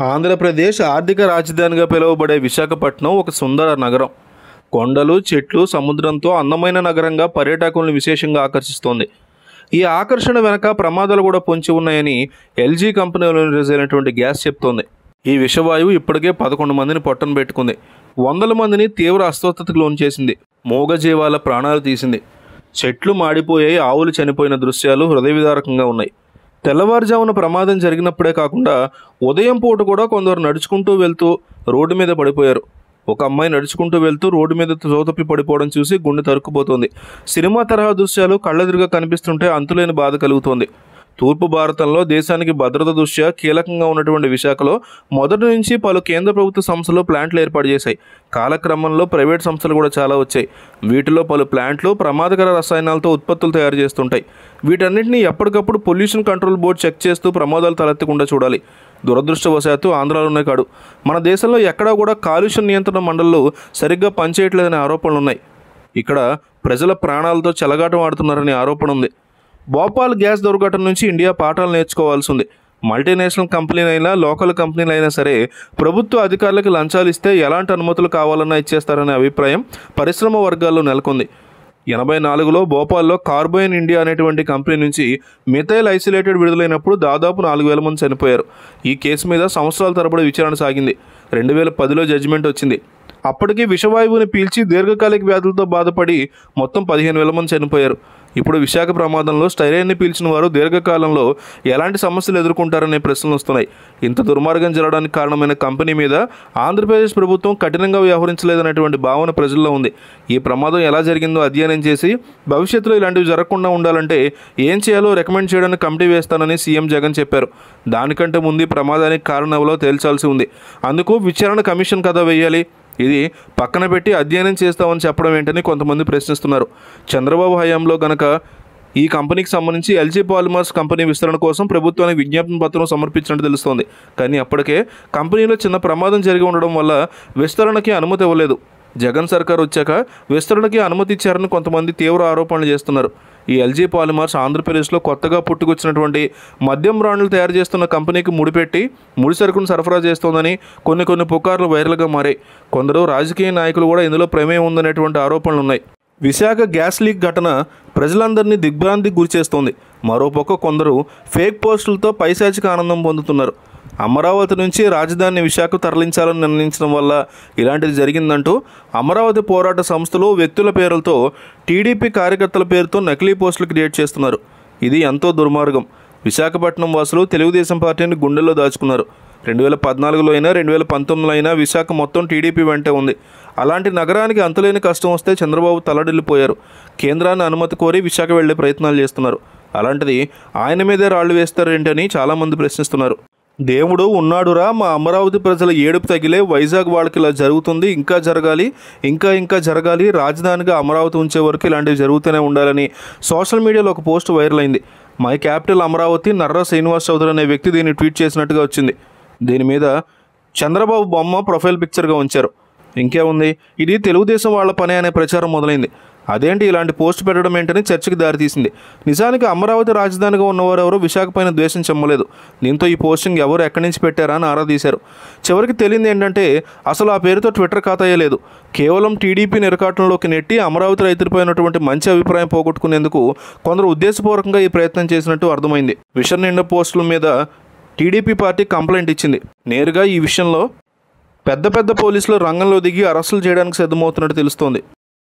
ఆంధ్రప్రదేశ్ ఆర్థిక రాజధానిగా పిలువబడే విశాఖపట్నం ఒక సుందర నగరం. కొండలు చెట్లు సముద్రంతో అందమైన నగరంగా పర్యాటకులను విశేషంగా ఆకర్షిస్తోంది. ఈ ఆకర్షణ వెనక ప్రమాదాలు కూడా పొంచి ఉన్నాయని ఎల్జీ కంపెనీలో రిజైనటువంటి గ్యాస్ చెప్తోంది. ఈ విషవాయువు ఇప్పటికే పదకొండు మందిని పొట్టన పెట్టుకుంది. వందల మందిని తీవ్ర అస్వస్థతకు లోన్ చేసింది. మూగజీవాల ప్రాణాలు తీసింది. చెట్లు మాడిపోయాయి ఆవులు చనిపోయిన దృశ్యాలు హృదయ విదారకంగా ఉన్నాయి. తెల్లవారుజామున ప్రమాదం జరిగినప్పుడే కాకుండా ఉదయం పూట కూడా కొందరు నడుచుకుంటూ వెళ్తూ రోడ్డు మీద పడిపోయారు. ఒక అమ్మాయి నడుచుకుంటూ వెళ్తూ రోడ్డు మీద చోతప్పి పడిపోవడం చూసి గుండె తరుక్కుపోతుంది. సినిమా తరహా దృశ్యాలు కళ్ళెదురుగా కనిపిస్తుంటే అంతులేని బాధ కలుగుతోంది. తూర్పు భారతంలో దేశానికి భద్రత దృష్ట్యా కీలకంగా ఉన్నటువంటి విశాఖలో మొదటి నుంచి పలు కేంద్ర ప్రభుత్వ సంస్థలు ప్లాంట్లు ఏర్పాటు చేశాయి. కాలక్రమంలో ప్రైవేట్ సంస్థలు కూడా చాలా వచ్చాయి. వీటిలో పలు ప్లాంట్లు ప్రమాదకర రసాయనాలతో ఉత్పత్తులు తయారు చేస్తుంటాయి. వీటన్నిటిని ఎప్పటికప్పుడు పొల్యూషన్ కంట్రోల్ బోర్డు చెక్ చేస్తూ ప్రమాదాలు తలెత్తకుండా చూడాలి. దురదృష్టవశాత్తు ఆంధ్రాలోనే కాదు. మన దేశంలో ఎక్కడా కూడా కాలుష్య నియంత్రణ మండళ్ళు సరిగ్గా పనిచేయట్లేదనే ఆరోపణలు ఉన్నాయి ఇక్కడ ప్రజల ప్రాణాలతో చెలగాటం ఆడుతున్నారనే ఆరోపణ ఉంది. భోపాల్ గ్యాస్ దుర్ఘటన నుంచి ఇండియా పాఠాలు నేర్చుకోవాల్సి ఉంది మల్టీనేషనల్ కంపెనీలైనా లోకల్ కంపెనీలైనా సరే ప్రభుత్వ అధికారులకు లంచాలు ఇస్తే ఎలాంటి అనుమతులు కావాలన్నా ఇచ్చేస్తారనే అభిప్రాయం పరిశ్రమ వర్గాల్లో నెలకొంది. ఎనభై నాలుగులో భోపాల్లో కార్బోయిన్ ఇండియా అనేటువంటి కంపెనీ నుంచి మిథైల్ ఐసోలేటెడ్ విడుదలైనప్పుడు దాదాపు నాలుగు వేల మంది చనిపోయారు. ఈ కేసు మీద సంవత్సరాల తరబడి విచారణ సాగింది. రెండు వేల పదిలో జడ్జిమెంట్ వచ్చింది. అప్పటికి విషవాయువుని పీల్చి దీర్ఘకాలిక వ్యాధులతో బాధపడి మొత్తం పదిహేను వేల మంది చనిపోయారు. ఇప్పుడు విశాఖ ప్రమాదంలో స్టైరైన్ని పీల్చిన వారు దీర్ఘకాలంలో ఎలాంటి సమస్యలు ఎదుర్కొంటారనే ప్రశ్నలు వస్తున్నాయి. ఇంత దుర్మార్గం జరగడానికి కారణమైన కంపెనీ మీద ఆంధ్రప్రదేశ్ ప్రభుత్వం కఠినంగా వ్యవహరించలేదనేటువంటి భావన ప్రజల్లో ఉంది. ఈ ప్రమాదం ఎలా జరిగిందో అధ్యయనం చేసి భవిష్యత్తులో ఇలాంటివి జరగకుండా ఉండాలంటే ఏం చేయాలో రికమెండ్ చేయడానికి కమిటీ వేస్తానని సీఎం జగన్ చెప్పారు. దానికంటే ముందు ప్రమాదానికి కారణంలో తేల్చాల్సి ఉంది. అందుకు విచారణ కమిషన్ కథ వేయాలి. ఇది పక్కన పెట్టి అధ్యయనం చేస్తామని చెప్పడం ఏంటని కొంతమంది ప్రశ్నిస్తున్నారు. చంద్రబాబు హయాంలో గనక ఈ కంపెనీకి సంబంధించి ఎల్జీ పాలిమర్స్ కంపెనీ విస్తరణ కోసం ప్రభుత్వానికి విజ్ఞాపన పత్రం సమర్పించినట్టు తెలుస్తోంది. కానీ అప్పటికే కంపెనీలో చిన్న ప్రమాదం జరిగి ఉండడం వల్ల విస్తరణకి అనుమతి ఇవ్వలేదు. జగన్ సర్కార్ వచ్చాక విస్తరణకి అనుమతి ఇచ్చారని కొంతమంది తీవ్ర ఆరోపణలు చేస్తున్నారు. ఈ ఎల్జీ పాలిమర్స్ ఆంధ్రప్రదేశ్లో కొత్తగా పుట్టుకొచ్చినటువంటి మద్యం బ్రాండ్లు తయారు చేస్తున్న కంపెనీకి ముడిపెట్టి ముడి సరుకును సరఫరా చేస్తోందని కొన్ని కొన్ని పుకార్లు వైరల్గా మారాయి. కొందరు రాజకీయ నాయకులు కూడా ఇందులో ప్రమేయం ఉందనేటువంటి ఆరోపణలు ఉన్నాయి. విశాఖ గ్యాస్ లీక్ ఘటన ప్రజలందరినీ దిగ్భ్రాంతికి గురిచేస్తోంది. మరోపక్క కొందరు ఫేక్ పోస్టులతో పైశాచిక ఆనందం పొందుతున్నారు. అమరావతి నుంచి రాజధాని విశాఖ తరలించాలని నిర్ణయించడం వల్ల ఇలాంటిది జరిగిందంటూ అమరావతి పోరాట సంస్థలు వ్యక్తుల పేర్లతో టీడీపీ కార్యకర్తల పేరుతో నకిలీ పోస్టులు క్రియేట్ చేస్తున్నారు. ఇది ఎంతో దుర్మార్గం. విశాఖపట్నం వాసులు తెలుగుదేశం పార్టీని గుండెల్లో దాచుకున్నారు. రెండు వేల పద్నాలుగులో అయినా రెండు వేల పంతొమ్మిదిలో అయినా విశాఖ మొత్తం టీడీపీ వెంటే ఉంది. అలాంటి నగరానికి అంతులేని కష్టం వస్తే చంద్రబాబు తలడిల్లిపోయారు. కేంద్రాన్ని అనుమతి కోరి విశాఖ వెళ్ళే ప్రయత్నాలు చేస్తున్నారు. అలాంటిది ఆయన మీదే రాళ్ళు వేస్తారేంటని చాలామంది ప్రశ్నిస్తున్నారు. దేవుడు ఉన్నాడురా మా అమరావతి ప్రజల ఏడుపు తగిలే వైజాగ్ వాళ్ళకి ఇలా జరుగుతుంది ఇంకా జరగాలి ఇంకా ఇంకా జరగాలి రాజధానిగా అమరావతి ఉంచే వరకు ఇలాంటివి జరుగుతూనే ఉండాలని సోషల్ మీడియాలో ఒక పోస్ట్ వైరల్ అయింది. మై క్యాపిటల్ అమరావతి నర్రా శ్రీనివాస్ చౌదరి అనే వ్యక్తి దీన్ని ట్వీట్ చేసినట్టుగా వచ్చింది. దీని మీద చంద్రబాబు బొమ్మ ప్రొఫైల్ పిక్చర్గా ఉంచారు. ఇంకేముంది? ఇది తెలుగుదేశం వాళ్ళ పని అనే ప్రచారం మొదలైంది. అదేంటి ఇలాంటి పోస్ట్ పెట్టడం ఏంటని చర్చకు దారితీసింది. నిజానికి అమరావతి రాజధానిగా ఉన్నవారు ఎవరూ విశాఖపైన ద్వేషం చెమ్మలేదు. దీంతో ఈ పోస్టింగ్ ఎవరు ఎక్కడి నుంచి పెట్టారా అని ఆరా తీశారు. చివరికి తెలియంది ఏంటంటే అసలు ఆ పేరుతో ట్విట్టర్ ఖాతాయే లేదు. కేవలం టీడీపీ నిరకాటంలోకి నెట్టి అమరావతి రైతులపై ఉన్నటువంటి మంచి అభిప్రాయం పోగొట్టుకునేందుకు కొందరు ఉద్దేశపూర్వకంగా ఈ ప్రయత్నం చేసినట్టు అర్థమైంది. విష నిండా పోస్టుల మీద టీడీపీ పార్టీ కంప్లైంట్ ఇచ్చింది. నేరుగా ఈ విషయంలో పెద్ద పెద్ద పోలీసులు రంగంలో దిగి అరెస్టులు చేయడానికి సిద్ధమవుతున్నట్టు తెలుస్తోంది.